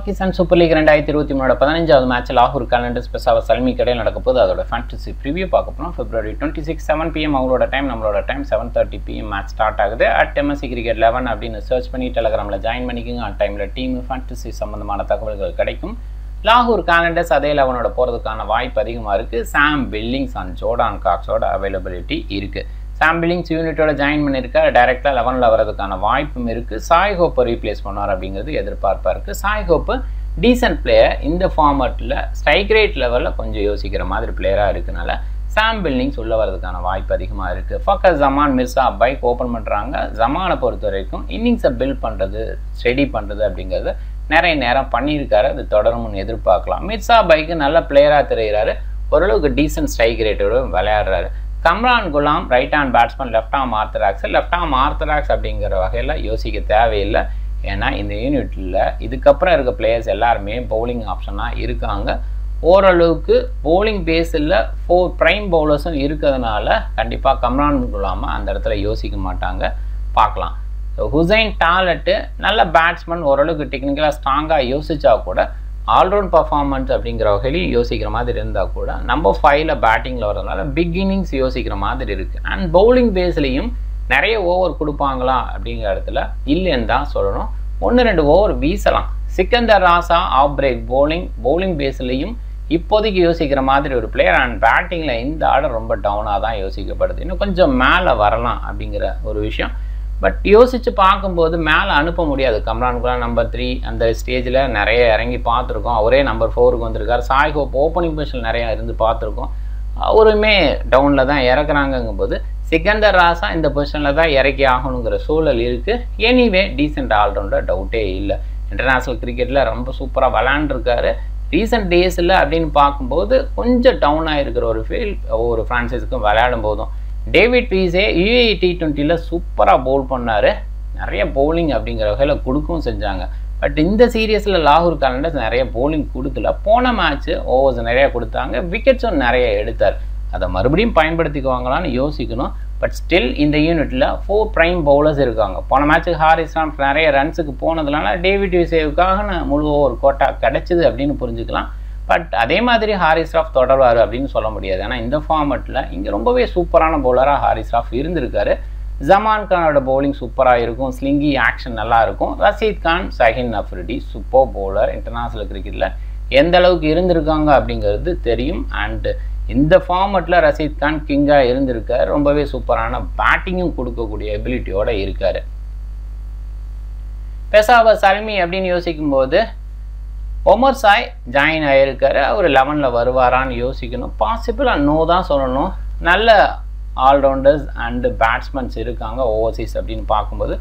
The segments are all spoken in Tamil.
பாகிஸ்தான் சூப்பர் லீக் ரெண்டாயிரத்தி இருபத்தி மூணோட பதினஞ்சாவது மேட்ச் லாகூர் கேலண்டர்ஸ் பெசாவ சல்மி கடையில் நடக்க போது அதோட ஃபேண்டசி ப்ரிவியூ பார்க்க போகிறோம் February twenty six seven PM அவங்களோட டைம் நம்மளோட time seven thirty PM match start ஆகுது. அட் எம்எஸ்சி கிரிக்கெட் லெவன் அப்படின்னு சர்ச் பண்ணி டெலகிராமில் ஜாயின் பண்ணிக்கோங்க. அந்த டைமில் டீம் ஃபேண்டசி சம்மந்தமான தகவல்கள் கிடைக்கும். லாகூர் கேலண்டர்ஸ் அதே லெவனோட போகிறதுக்கான வாய்ப்பு அதிகமாக இருக்குது சாம் பில்லிங்ஸ் அண்ட் ஜோடான் காக்ஸோட அவைலபிலிட்டி இருக்குது சாம்பிளிங்ஸ் யூனிட்டோட ஜாயின் பண்ணியிருக்கார். டைரெக்டாக லெவனில் வரதுக்கான வாய்ப்பும் இருக்குது சாய் ஹோப்பை ரீப்ளேஸ் பண்ணார் அப்படிங்கிறது எதிர்பார்ப்பாக இருக்குது சாய் ஹோப்பு டீசென்ட் பிளேயர் இந்த ஃபார்மட்டில் ஸ்ட்ரைக் ரேட் லெவலில் கொஞ்சம் யோசிக்கிற மாதிரி பிளேயராக இருக்கனால சாம் பில்லிங்ஸ் உள்ளே வரதுக்கான வாய்ப்பு அதிகமாக இருக்குது ஃபக்கஸ் ஜமான் மிர்சா பைக் ஓப்பன் பண்ணுறாங்க ஜமானை பொறுத்த வரைக்கும் இன்னிங்ஸை பில்ட் பண்ணுறது ஸ்டெடி பண்ணுறது அப்படிங்கிறது நிறைய நேரம் பண்ணியிருக்காரு. அது தொடரும்னு எதிர்பார்க்கலாம். மிர்சா பைக்கு நல்ல பிளேயராக தெரிகிறாரு ஓரளவுக்கு டீசன்ட் ஸ்ட்ரைக் ரேட்டோட விளையாடுறாரு. Kamran Ghulam right hand batsman left arm orthodox. Left arm orthodox அப்படிங்கிற வகையில் யோசிக்க தேவையில்லை. ஏன்னா இந்த யூனிட்டில் இதுக்கப்புறம் இருக்க பிளேயர்ஸ் எல்லாருமே பவுலிங் ஆப்ஷனாக இருக்காங்க. ஓரளவுக்கு போலிங் பேஸில் ஃபோர் ப்ரைம் பவுலர்ஸும் இருக்கிறதுனால கண்டிப்பாக கம்ரான் குலாமல் அந்த இடத்துல யோசிக்க மாட்டாங்க. பார்க்கலாம். ஹுசைன் டாலெட்டு நல்ல பேட்ஸ்மேன் ஓரளவுக்கு டெக்னிக்கலாக ஸ்ட்ராங்காக யோசித்தா கூட ஆல்ரவுண்ட் பர்ஃபார்மன்ஸ் அப்படிங்கிற வகையிலையும் யோசிக்கிற மாதிரி இருந்தால் கூட நம்ம ஃபைவ்ல பேட்டிங்கில் வரதுனால பிக் இன்னிங்ஸ் யோசிக்கிற மாதிரி இருக்குது அண்ட் பவுலிங் பேஸ்லேயும் நிறைய ஓவர் கொடுப்பாங்களா அப்படிங்கிற இடத்துல இல்லைன்னு தான் சொல்லணும். ஒன்று ரெண்டு over வீசலாம். Sikandar Raza off break bowling bowling பேஸ்லேயும் இப்போதைக்கு யோசிக்கிற மாதிரி ஒரு பிளேயர் அண்ட் பேட்டிங்கில் இந்த ஆர்டர் ரொம்ப டவுனாக தான் யோசிக்கப்படுது. இன்னும் கொஞ்சம் மேலே வரலாம் அப்படிங்கிற ஒரு விஷயம். பட் யோசித்து பார்க்கும்போது மேலே அனுப்ப முடியாது. கம்ரான்குலாம் நம்பர் த்ரீ அந்த ஸ்டேஜில் நிறைய இறங்கி பார்த்துருக்கோம். அவரே நம்பர் ஃபோருக்கு வந்திருக்கார். சாய் ஹோப் ஓப்பனிங் பொசிஷன் நிறையா இருந்து பார்த்துருக்கோம். அவருமே டவுனில் தான் இறக்குறாங்கங்கும்போது சிக்கந்தர் ராசா இந்த பொசிஷனில் தான் இறக்கி ஆகணுங்கிற சூழல் இருக்குது எனிவே டீசெண்ட் ஆல்ரவுண்டர் டவுட்டே இல்லை. இன்டர்நேஷ்னல் கிரிக்கெட்டில் ரொம்ப சூப்பராக விளாண்டுருக்காரு ரீசெண்ட் டேஸில் அப்படின்னு பார்க்கும்போது கொஞ்சம் டவுன் ஆகிருக்கிற ஒரு ஃபீல் ஒவ்வொரு ஃப்ரான்ச்சைஸுக்கும் விளையாடும் போதும் டேவிட் வீஸே யூஏஇ டி ட்வெண்ட்டியில் சூப்பராக பவுல் பண்ணார். நிறைய பவுலிங் அப்படிங்கிற வகையில் கொடுக்கவும் செஞ்சாங்க. பட் இந்த சீரியஸில் லாகூர் கலண்டர்ஸ் நிறைய பவுலிங் கொடுக்கல. போன மேட்ச்சு ஓவர்ஸ் நிறையா கொடுத்தாங்க. விக்கெட்ஸும் நிறைய எடுத்தார். அதை மறுபடியும் பயன்படுத்திக்குவாங்களான்னு யோசிக்கணும். பட் ஸ்டில் இந்த யூனிட்டில் ஃபோர் ப்ரைம் பவுலர்ஸ் இருக்காங்க. போன மேட்ச்சுக்கு ஹாரிஸ் நிறைய ரன்ஸுக்கு போனதுனால டேவிட் விசேவுக்காக நான் முழு ஓவர் கோட்டா கிடச்சிது அப்படின்னு புரிஞ்சுக்கலாம். பட் அதே மாதிரி ஹாரிஸ் ராஃப் தொடர்வார் அப்படின்னு சொல்ல முடியாது. ஆனால் இந்த ஃபார்மெட்டில் இங்கே ரொம்பவே சூப்பரான பவுலராக ஹாரிஸ் ராஃப் இருந்திருக்காரு. ஜமான் கானோட பவுலிங் சூப்பராக இருக்கும். ஸ்லிங்கி ஆக்ஷன் நல்லா இருக்கும். Rashid Khan Shaheen Afridi super bowler international கிரிக்கெட்டில் எந்த அளவுக்கு இருந்திருக்காங்க அப்படிங்கிறது தெரியும். அண்டு இந்த ஃபார்மெட்டில் ரஷீத் கான் கிங்காக இருந்திருக்கார். ரொம்பவே சூப்பரான பேட்டிங்கும் கொடுக்கக்கூடிய எபிலிட்டியோடு இருக்கார். பெசாவ சல்மி அப்படின்னு யோசிக்கும்போது ஒமர் சாய் ஜாயின் ஆகியிருக்காரு அவர் லெவனில் வருவாரான்னு யோசிக்கணும். பாசிபிளாக நோ தான் சொல்லணும். நல்ல ஆல்ரவுண்டர்ஸ் அண்டு பேட்ஸ்மேன்ஸ் இருக்காங்க ஓவர்சீஸ் அப்படின்னு பார்க்கும்போது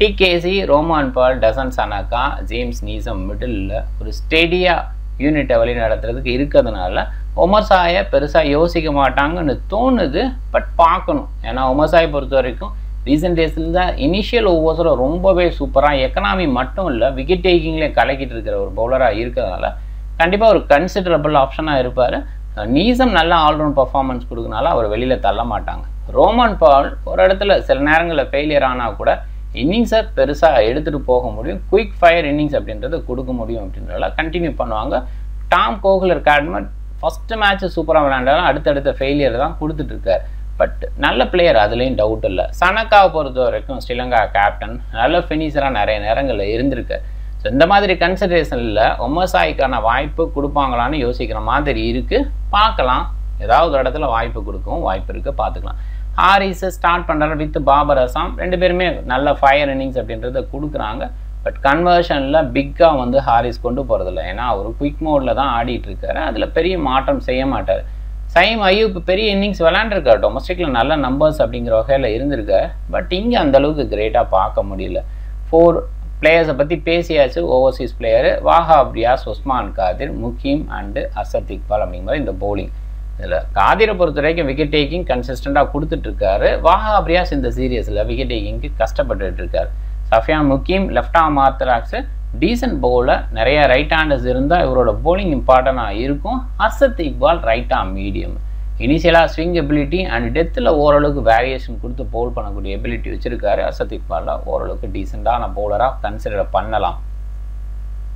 DKC Rovman Powell Dasun Shanaka James Neesham middle ஒரு ஸ்டெடியாக யூனிட்டை வழி நடத்துறதுக்கு இருக்கிறதுனால ஒமர் சாயை பெருசாக யோசிக்க மாட்டாங்கன்னு தோணுது. பட் பார்க்கணும். ஏன்னா ஒமர் சாயை பொறுத்த வரைக்கும் ரீசெண்ட் டேஸில் தான் இனிஷியல் ஓவர்ஸில் ரொம்பவே சூப்பராக எக்கனாமி மட்டும் இல்லை விக்கெட் டேக்கிங்லேயும் கலக்கிட்டு இருக்கிற ஒரு பவுலராக இருக்கிறதுனால கண்டிப்பாக ஒரு கன்சிடரபிள் ஆப்ஷனாக இருப்பார். நீசம் நல்ல ஆல்ரவுண்ட் பர்ஃபார்மன்ஸ் கொடுக்கனால அவர் வெளியில் தள்ள மாட்டாங்க. ரோமன் பால் ஒரு இடத்துல சில நேரங்களில் ஃபெயிலியர் ஆனால் கூட இன்னிங்ஸை பெருசாக எடுத்துகிட்டு போக முடியும். குயிக் ஃபயர் இன்னிங்ஸ் அப்படின்றது கொடுக்க முடியும் அப்படின்றதால கண்டினியூ பண்ணுவாங்க. Tom Kohler Cadmore first match சூப்பராக விளையாண்டாலும் அடுத்தடுத்த ஃபெயிலியர் தான் கொடுத்துட்ருக்காரு பட் நல்ல பிளேயர் அதுலேயும் டவுட் இல்லை. சனக்காவை பொறுத்த வரைக்கும் ஸ்ரீலங்கா கேப்டன் நல்ல ஃபினிஷராக நிறைய நேரங்களில் இருந்திருக்கு. ஸோ இந்த மாதிரி கன்சிடரேஷனில் ஒமசாய்க்கான வாய்ப்பு கொடுப்பாங்களான்னு யோசிக்கிற மாதிரி இருக்குது பார்க்கலாம். ஏதாவது ஒரு இடத்துல வாய்ப்பு கொடுக்கவும் வாய்ப்பு இருக்குது பார்த்துக்கலாம். ஹாரிஸை ஸ்டார்ட் பண்ணுற வித் பாபர் அசாம் ரெண்டு பேருமே நல்ல ஃபயர் இன்னிங்ஸ் அப்படின்றத கொடுக்குறாங்க. பட் கன்வர்ஷனில் பிக்காக வந்து ஹாரிஸ் கொண்டு போகிறதில்ல ஏன்னா அவர் குயிக் மோடில் தான் ஆடிட்டு இருக்காரு. அதில் பெரிய மாற்றம் செய்ய மாட்டார். சைம் ஐயூப் பெரிய இன்னிங்ஸ் விளாண்டுருக்காரு டொமஸ்டிக்கில் நல்ல நம்பர்ஸ் அப்படிங்கிற வகையில் இருந்திருக்காரு பட் இங்கே அந்தளவுக்கு கிரேட்டாக பார்க்க முடியல. ஃபோர் பிளேயர்ஸை பற்றி பேசியாச்சு. Overseas player Wahab Riaz Usman Qadir Muqeem and Asad Iqbal அப்படிங்கிற இந்த போலிங் இதில் காதிரை பொறுத்த வரைக்கும் விக்கெட் டேக்கிங் கன்சிஸ்டண்ட்டாக கொடுத்துட்ருக்காரு. வாஹா அப்ரியாஸ் இந்த சீரியஸில் விக்கெட் டேக்கிங்க்கு கஷ்டப்பட்டுட்டு இருக்காரு Sufiyan Muqeem left arm orthodox decent bowler நிறைய ரைட் ஹேண்டர்ஸ் இருந்தால் இவரோட பவுலிங் இம்பார்ட்டண்ட்டாக இருக்கும். ஹர்ஷத் இக்பால் ரைட்டா மீடியம் இனிஷியலாக ஸ்விங் எபிலிட்டி அண்ட் டெத்தில் ஓரளவுக்கு வேரியேஷன் கொடுத்து பவுல் பண்ணக்கூடிய எபிலிட்டி வச்சுருக்காரு. ஹர்ஷத் இக்பாலில் ஓரளவுக்கு டீசெண்டான பவுலராக கன்சிடர் பண்ணலாம்.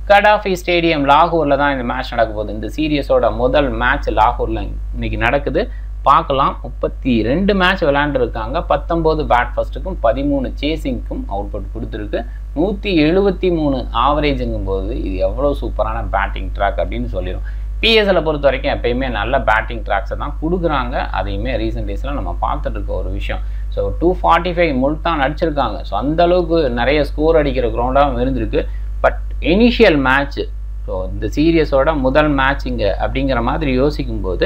கடாஃபி ஸ்டேடியம் லாகூரில் தான் இந்த மேட்ச் நடக்க போகுது. இந்த சீரியஸோட முதல் மேட்ச் லாகூரில் இன்றைக்கி நடக்குது. பார்க்கலாம். முப்பத்தி ரெண்டு மேட்ச் விளையாண்டுருக்காங்க பத்தொம்போது பேட் ஃபர்ஸ்ட்டுக்கும் பதிமூணு சேசிங்க்கும் அவுட்புட் கொடுத்துருக்கு. நூற்றி எழுபத்தி மூணு ஆவரேஜுங்கும் போது இது எவ்வளோ சூப்பரான பேட்டிங் ட்ராக் அப்படின்னு சொல்லிடும் பிஎஸ்எல்ல பொறுத்த வரைக்கும் எப்பயுமே நல்ல பேட்டிங் ட்ராக்ஸை தான் கொடுக்குறாங்க. அதையுமே ரீசெண்ட் டேஸில் நம்ம பார்த்துட்டு இருக்க ஒரு விஷயம். So two forty five Multan அடிச்சிருக்காங்க. ஸோ அந்த அளவுக்கு நிறைய ஸ்கோர் அடிக்கிற கிரவுண்டாகவும் இருந்திருக்கு. பட் இனிஷியல் மேட்ச் ஸோ இந்த சீரியஸோட முதல் மேட்ச் இங்கே அப்படிங்கிற மாதிரி யோசிக்கும்போது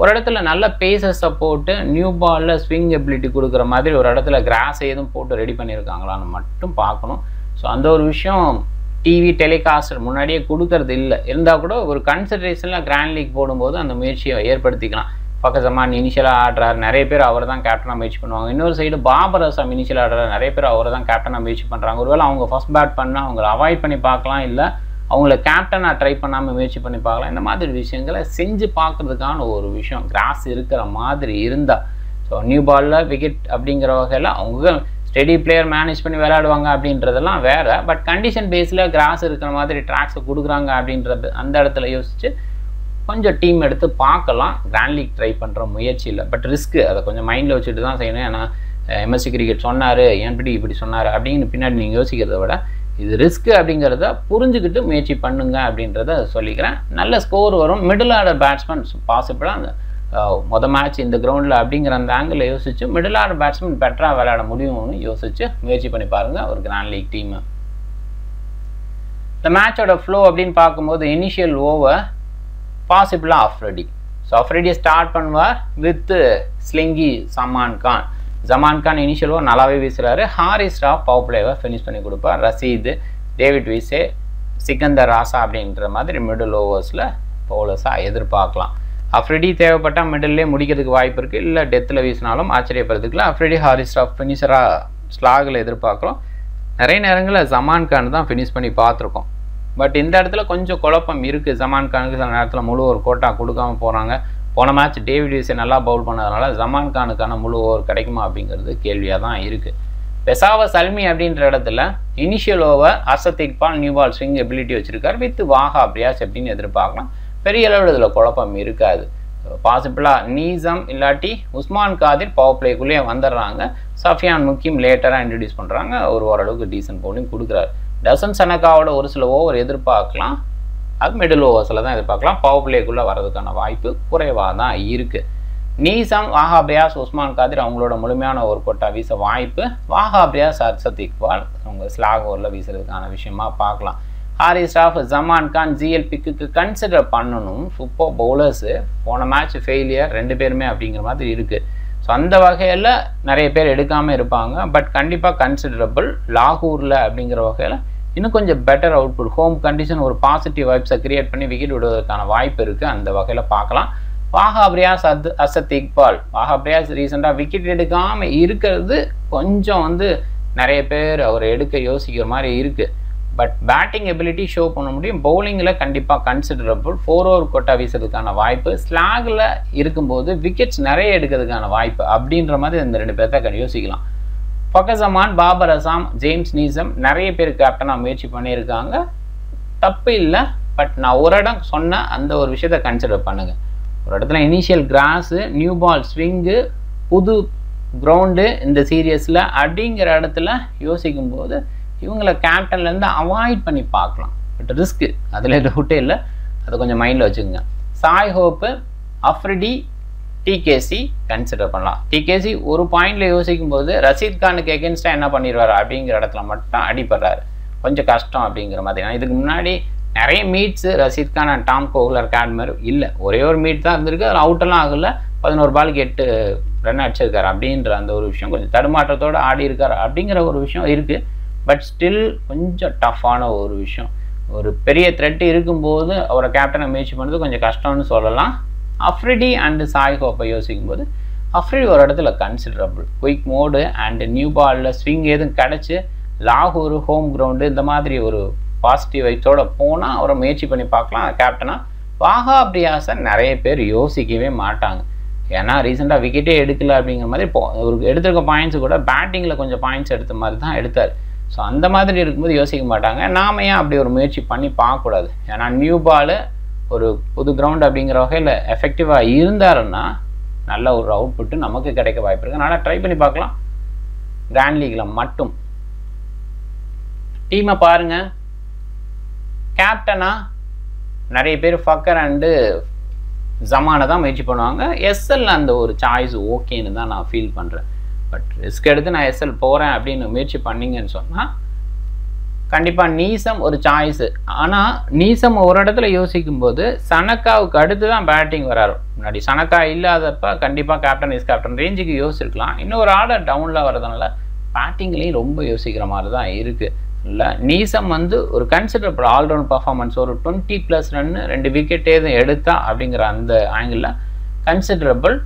ஒரு இடத்துல நல்ல பேசஸை போட்டு நியூ பாலில் ஸ்விங் எபிலிட்டி கொடுக்குற மாதிரி ஒரு இடத்துல கிராஸ் எதுவும் போட்டு ரெடி பண்ணியிருக்காங்களான்னு மட்டும் பார்க்கணும். ஸோ அந்த ஒரு விஷயம் டிவி டெலிகாஸ்டர் முன்னாடியே கொடுக்கறது இல்லை. இருந்தால் கூட ஒரு கன்சிடரேஷனில் கிராண்ட் லீக் போடும்போது அந்த முயற்சியை ஏற்படுத்திக்கலாம். பக்கசமான் இனிஷியலாக ஆடுறாரு. நிறைய பேர் அவர் தான் கேப்டனாக முயற்சி பண்ணுவாங்க. இன்னொரு சைடு பாபர் அசாம் இனிஷியல் ஆடுறாரு. நிறைய பேர் அவர் தான் கேப்டனாக முயற்சி பண்ணுறாங்க ஒருவேளை அவங்க ஃபஸ்ட் பேட் பண்ணால் அவங்கள அவாய்ட் பண்ணி பார்க்கலாம் இல்லை அவங்கள கேப்டனாக ட்ரை பண்ணாமல் முயற்சி பண்ணி பார்க்கலாம். இந்த மாதிரி விஷயங்களை செஞ்சு பார்க்குறதுக்கான ஒரு விஷயம். கிராஸ் இருக்கிற மாதிரி இருந்தால் ஸோ நியூ பாலில் விக்கெட் அப்படிங்கிற வகையில் அவங்க ஸ்டெடி பிளேயர் மேனேஜ் பண்ணி விளையாடுவாங்க அப்படின்றதெல்லாம் வேறு. பட் கண்டிஷன் பேஸில் கிராஸ் இருக்கிற மாதிரி ட்ராக்ஸை கொடுக்குறாங்க அப்படின்றது அந்த இடத்துல யோசிச்சு கொஞ்சம் டீம் எடுத்து பார்க்கலாம். கிராண்ட் லீக் ட்ரை பண்ணுற முயற்சியில் பட் ரிஸ்க்கு அதை கொஞ்சம் மைண்டில் வச்சுட்டு தான் செய்யணும். ஏன்னா எம்எஸ்சி கிரிக்கெட் சொன்னார் ஏன்படி இப்படி சொன்னார் அப்படின்னு பின்னாடி நீங்கள் யோசிக்கிறத விட இது ரிஸ்க்கு அப்படிங்கிறத புரிஞ்சுக்கிட்டு முயற்சி பண்ணுங்க அப்படின்றத சொல்லிக்கிறேன். நல்ல ஸ்கோர் வரும். மிடில் ஆர்டர் பேட்ஸ்மேன் பாசிபிளாக அந்த மொதல் மேட்ச் இந்த கிரவுண்டில் அப்படிங்கிற அந்த ஆங்கிளில் யோசிச்சு மிடில் ஆர்டர் பேட்ஸ்மேன் பெட்டராக விளையாட முடியும்னு யோசிச்சு முயற்சி பண்ணி பாருங்கள் ஒரு கிராண்ட் லீக் டீமு இந்த மேட்சோட ஃப்ளோ அப்படின்னு பார்க்கும்போது இனிஷியல் ஓவர் பாசிபிளாக ஆஃப்ரெடி ஸோ அஃப்ரெடியை ஸ்டார்ட் பண்ணுவார் வித் ஸ்லிங்கி சமான் கான் ஜமான் கான் இனிஷியலாக நல்லாவே வீசுகிறாரு ஹாரிஸ் ராவ் பவர் பிளேவை ஃபினிஷ் பண்ணி கொடுப்பார். ரசீது டேவிட் வீசே சிக்கந்தர் ராசா அப்படின்ற மாதிரி மிடில் ஓவர்ஸில் பவுலர்ஸாக எதிர்பார்க்கலாம். அஃப்ரெடி தேவைப்பட்டால் மிடில்லே முடிக்கிறதுக்கு வாய்ப்பு இருக்குது இல்லை டெத்தில் வீசினாலும் ஆச்சரியப்படுறதுக்குல அஃப்ரெடி ஹாரிஸ் ராவ் ஃபினிஷராக ஸ்லாகில் எதிர்பார்க்குறோம். நிறைய நேரங்களில் ஜமான் கான் தான் ஃபினிஷ் பண்ணி பார்த்துருக்கோம். பட் இந்த இடத்துல கொஞ்சம் குழப்பம் இருக்குது ஜமான் கானுக்கு சில நேரத்தில் முழு ஒரு கோட்டா கொடுக்காம போகிறாங்க போன மேட்ச் டேவிட் வீஸை நல்லா பவுல் பண்ணதுனால ஜமான் கானுக்கான முழு ஓவர் கிடைக்குமா அப்படிங்கிறது கேள்வியாக தான் இருக்குது பெசாவ சல்மி அப்படின்ற இடத்துல initial over Asad ball new ball swing ability வச்சிருக்காரு. வித் வாகா பிரியாஸ் அப்படின்னு எதிர்பார்க்கலாம். பெரிய அளவில் இதில் குழப்பம் இருக்காது. பாசிபிளாக நீசம் இல்லாட்டி உஸ்மான் காதிர் பவர் பிளேக்குள்ளேயே வந்துடுறாங்க. சஃபியான் முக்கியம் லேட்டராக இன்ட்ரடியூஸ் பண்ணுறாங்க ஒரு ஓரளவுக்கு டீசன்ட் பவுலிங் கொடுக்குறாரு. டசன் சனக்காவோட ஒரு சில ஓவர் எதிர்பார்க்கலாம். அது மிடில் ஓவர்ஸில் தான் எதிர்பார்க்கலாம். பவர் பிளேக்குள்ளே வர்றதுக்கான வாய்ப்பு குறைவாக தான் இருக்குது நீசம் வாஹா பிரியாஸ் உஸ்மான் காதிர் அவங்களோட முழுமையான ஒரு கொட்டா வீச வாய்ப்பு. வாஹா பிரியாஸ் அர்சத் இக்பால் அவங்க ஸ்லாக் ஓவரில் வீசுறதுக்கான விஷயமா பார்க்கலாம். ஹாரி ஸ்டாஃப் ஜமான் கான் ஜிஎல்பிக்கு கன்சிடர் பண்ணணும். சூப்பர் பவுலர்ஸு போன மேட்ச் ஃபெயிலியர் ரெண்டு பேருமே அப்படிங்கிற மாதிரி இருக்குது ஸோ அந்த வகையில் நிறைய பேர் எடுக்காமல் இருப்பாங்க. பட் கண்டிப்பாக கன்சிடரபிள் லாகூரில் அப்படிங்கிற வகையில் இன்னும் கொஞ்சம் பெட்டர் அவுட்புட் ஹோம் கண்டிஷன் ஒரு பாசிட்டிவ் வைப்ஸை கிரியேட் பண்ணி விக்கெட் விடுவதற்கான வாய்ப்பு இருக்குது அந்த வகையில் பார்க்கலாம். வாகாபிரியாஸ் அத் அசத் இக்பால். வாகாபிரியாஸ் ரீசெண்டாக விக்கெட் எடுக்காமல் இருக்கிறது கொஞ்சம் வந்து நிறைய பேர் அவர் எடுக்க யோசிக்கிற மாதிரி இருக்குது பட் பேட்டிங் எபிலிட்டி ஷோ பண்ண முடியும். பவுலிங்கில் கண்டிப்பாக கன்சிடரபிள் ஃபோர் ஓவர் கொட்டா வீசுறதுக்கான வாய்ப்பு. ஸ்லாகில் இருக்கும்போது விக்கெட்ஸ் நிறைய எடுக்கிறதுக்கான வாய்ப்பு. அப்படின்ற மாதிரி இந்த ரெண்டு பேர்த்த யோசிக்கலாம். ஃபக்கசமான் பாபர் அசாம் ஜேம்ஸ் நீசம் நிறைய பேர் கேப்டனாக முயற்சி பண்ணியிருக்காங்க. தப்பு இல்லை பட் நான் ஒரு இடம் சொன்ன அந்த ஒரு விஷயத்த கன்சிடர் பண்ணுங்கள் ஒரு இடத்துல இனிஷியல் கிராஸு நியூ பால் ஸ்விங்கு புது கிரவுண்டு இந்த சீரியஸில் அப்படிங்கிற இடத்துல யோசிக்கும்போது இவங்களை கேப்டன்லேருந்து அவாய்ட் பண்ணி பார்க்கலாம். பட் ரிஸ்க்கு அதில் டவுட்டே இல்லை. அதை கொஞ்சம் மைண்டில் வச்சுக்கோங்க. Shai Hope Afridi DKC consider பண்ணலாம். டிகேசி ஒரு பாயிண்ட்ல யோசிக்கும் போது ரஷீத் கானுக்கு எகென்ஸ்டாக என்ன பண்ணிடுவார் அப்படிங்கிற இடத்துல மட்டும் அடிப்படுறாரு கொஞ்சம் கஷ்டம் அப்படிங்கிற மாதிரி. ஏன்னா இதுக்கு முன்னாடி நிறைய meats Rashid Khan and Tom Kohler Cadmore இல்லை. ஒரே ஒரு மீட் தான் இருந்திருக்கு. அதில் அவுட்டெல்லாம் ஆகல. பதினோரு பாலுக்கு எட்டு ரன் அடிச்சிருக்காரு அப்படின்ற அந்த ஒரு விஷயம். கொஞ்சம் தடுமாற்றத்தோடு ஆடி இருக்கார் அப்படிங்கிற ஒரு விஷயம் இருக்குது பட் ஸ்டில் கொஞ்சம் டஃப்பான ஒரு விஷயம். ஒரு பெரிய த்ரெட் இருக்கும்போது அவரை கேப்டனை முயற்சி பண்ணுறது கொஞ்சம் கஷ்டம்னு சொல்லலாம். அஃப்ரிடி அண்டு சாய் ஹோப்பை யோசிக்கும்போது அஃப்ரிடி ஒரு இடத்துல considerable quick mode and new பாலில் ஸ்விங் எதுவும் கிடச்சி லாகூர் ஹோம் கிரவுண்டு இந்த மாதிரி ஒரு பாசிட்டிவ் வைத்தோடு போனால் அவரை முயற்சி பண்ணி பார்க்கலாம். கேப்டனாக வாகா பிரியாசை நிறைய பேர் யோசிக்கவே மாட்டாங்க. ஏன்னா ரீசெண்டாக விக்கெட்டே எடுக்கல அப்படிங்கிற மாதிரி இப்போ ஒரு எடுத்திருக்க பாயிண்ட்ஸ் கூட பேட்டிங்கில் கொஞ்சம் பாயிண்ட்ஸ் எடுத்த மாதிரி தான் எடுத்தார். ஸோ அந்த மாதிரி இருக்கும்போது யோசிக்க மாட்டாங்க. நாம ஏன் அப்படி ஒரு முயற்சி பண்ணி பார்க்கக்கூடாது? ஏன்னா நியூ பாலு ஒரு புது கிரவுண்ட் அப்படிங்கிற வகையில் எஃபெக்டிவாக இருந்தாருன்னா நல்ல ஒரு அவுட்புட்டு நமக்கு கிடைக்க வாய்ப்பு இருக்குது அதனால் ட்ரை பண்ணி பார்க்கலாம். கிராண்ட் லீக்கில் மட்டும். டீமை பாருங்கள் கேப்டனா நிறைய பேர் ஃபக்கர் அண்டு ஜமானை தான் முயற்சி பண்ணுவாங்க. எஸ்எல் அந்த ஒரு சாய்ஸ் ஓகேன்னு தான் நான் ஃபீல் பண்ணுறேன் பட் ரிஸ்க் எடுத்து நான் எஸ்எல் போகிறேன் அப்படின்னு முயற்சி பண்ணீங்கன்னு சொன்னால் கண்டிப்பாக நீசம் ஒரு சாய்ஸு ஆனால் நீசம் ஒரு இடத்துல யோசிக்கும் போது சனக்காவுக்கு அடுத்து தான் பேட்டிங் வராரு. முன்னாடி சனக்கா இல்லாதப்ப கண்டிப்பாக கேப்டன் இஸ் கேப்டன் ரேஞ்சுக்கு யோசிச்சிருக்கலாம். இன்னொரு ஆர்டர் டவுனில் வரதுனால பேட்டிங்லேயும் ரொம்ப யோசிக்கிற மாதிரி தான் இருக்குது இல்லை நீசம் வந்து ஒரு கன்சிடரபிள் ஆல்ரவுண்ட் பர்ஃபார்மன்ஸ் ஒரு டுவெண்ட்டி ப்ளஸ் ரன்னு ரெண்டு விக்கெட்டே எடுத்தா அப்படிங்கிற அந்த ஆங்கிளில் கன்சிடரபிள்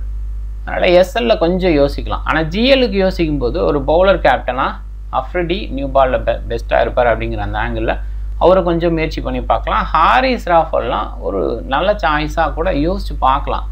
அதனால் எஸ்எல்ல கொஞ்சம் யோசிக்கலாம். ஆனால் ஜிஎலுக்கு யோசிக்கும் போது ஒரு பவுலர் கேப்டனாக அஃப்ரிடி நியூ பாலில் பெ பெஸ்ட்டாக இருப்பார் அப்படிங்கிற அந்த ஆங்கிளில் அவரை கொஞ்சம் முயற்சி பண்ணி பார்க்கலாம். ஹாரிஸ் ராஃபெல்லாம் ஒரு நல்ல சாய்ஸாக கூட யோசித்து பார்க்கலாம்.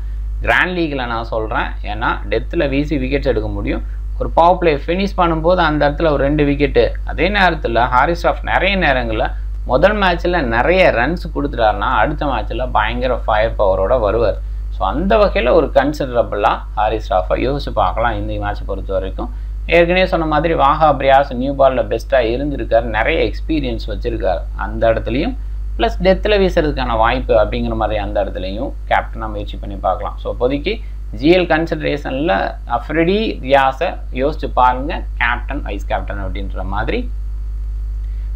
கிராண்ட் லீகில் நான் சொல்கிறேன் ஏன்னா டெத்தில் வீசி விக்கெட்ஸ் எடுக்க முடியும். ஒரு பவர் பிளே ஃபினிஷ் பண்ணும்போது அந்த இடத்துல ஒரு ரெண்டு விக்கெட்டு அதே நேரத்தில் ஹாரிஸ் ராஃப் நிறைய நேரங்களில் முதல் மேட்ச்சில் நிறைய ரன்ஸ் கொடுத்துட்டாருன்னா அடுத்த மேட்ச்சில் பயங்கர ஃபயர் பவரோட வருவார். ஸோ அந்த வகையில் ஒரு கன்சிடரபிளாக ஹாரிஸ் ராஃபை யோசிச்சு பார்க்கலாம் இந்த மேட்ச்சை பொறுத்த வரைக்கும் ஏற்கனவே சொன்ன மாதிரி வாகா பிரியாஸ் நியூ பாலில் பெஸ்ட்டாக இருந்திருக்காரு. நிறைய எக்ஸ்பீரியன்ஸ் வச்சுருக்காரு. அந்த இடத்துலையும் ப்ளஸ் டெத்தில் வீசுறதுக்கான வாய்ப்பு அப்படிங்கிற மாதிரி அந்த இடத்துலையும் கேப்டனாக முயற்சி பண்ணி பார்க்கலாம். ஸோ இப்போதைக்கு ஜிஎல் கன்சிடரேஷனில் அஃப்ரெடி ரியாஸை யோசிச்சு பாருங்கள் கேப்டன் வைஸ் கேப்டன் அப்படின்ற மாதிரி.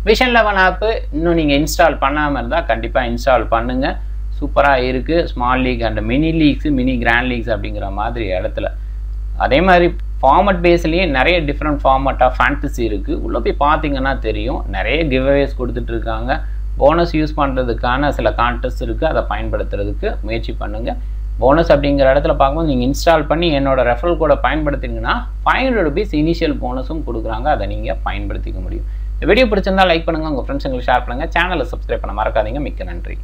விஷன் லெவன் ஆப்பு இன்னும் நீங்கள் இன்ஸ்டால் பண்ணாமல் இருந்தால் கண்டிப்பாக இன்ஸ்டால் பண்ணுங்கள் சூப்பராக இருக்குது small league and mini leagues mini grand leagues அப்படிங்கிற மாதிரி இடத்துல. அதே மாதிரி ஃபார்மட் பேஸ்லேயே நிறைய டிஃப்ரெண்ட் ஃபார்மட்டாக ஃபேண்டசி இருக்குது உள்ளே போய் பார்த்தீங்கன்னா தெரியும். நிறைய கிவ்அவேஸ் கொடுத்துட்ருக்காங்க போனஸ் யூஸ் பண்ணுறதுக்கான சில கான்டெஸ்ட் இருக்குது அதை பயன்படுத்துறதுக்கு முயற்சி பண்ணுங்கள் போனஸ் அப்படிங்கிற இடத்துல பார்க்கும்போது நீங்கள் இன்ஸ்டால் பண்ணி என்னோட ரெஃபரல் கோடை பயன்படுத்திங்கன்னா ஃபைவ் ஹண்ட்ரட் ருபீஸ் இனிஷியல் போனஸும் கொடுக்குறாங்க. அதை நீங்கள் பயன்படுத்திக்க முடியும். இந்த வீடியோ பிடிச்சிருந்தா லைக் பண்ணுங்கள் உங்கள் ஃப்ரெண்ட்ஸுங்களுக்கு ஷேர் பண்ணுங்கள் சேனலை சப்ஸ்கிரைப் பண்ண மறக்காதீங்க. மிக்க நன்றி.